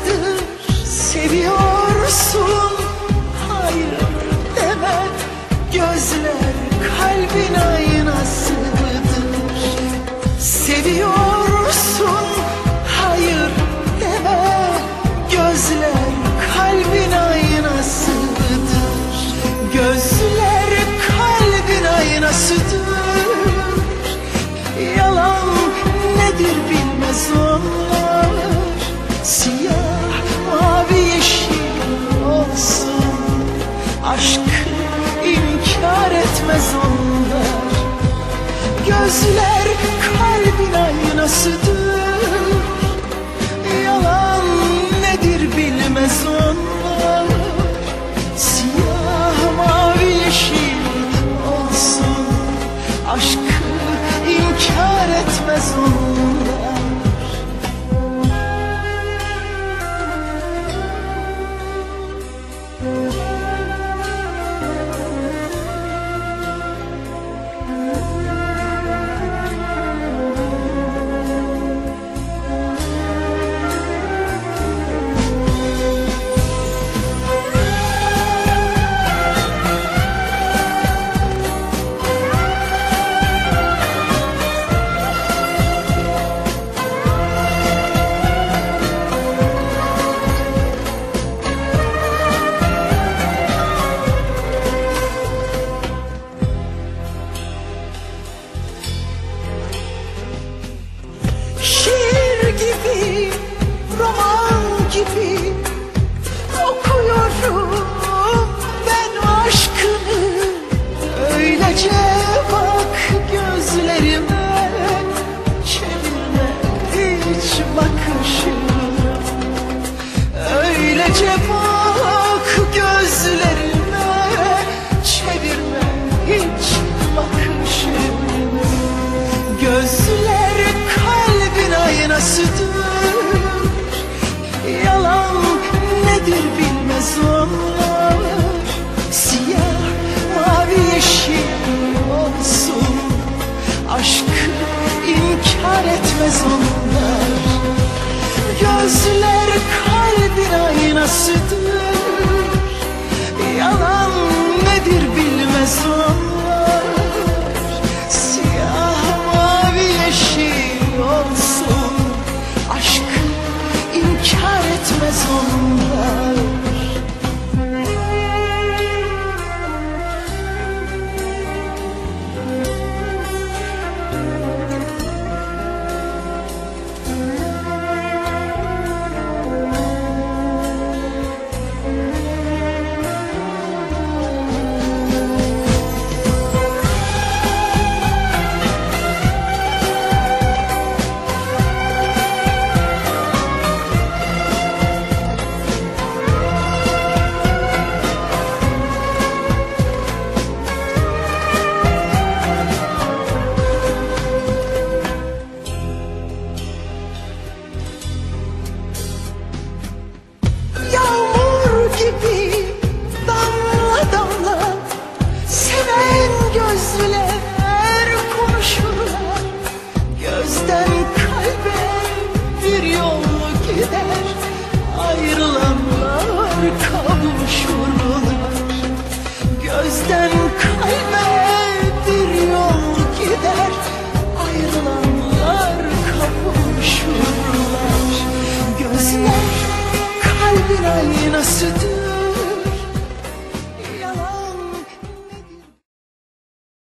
adım feel Aşkı inkar etmez onlar. Gözler kalbin aynasıdır. Yalan nedir bilmez onlar. Siyah mavi yeşil olsun. Aşkı inkar etmez onlar. You. feel Saray nasıl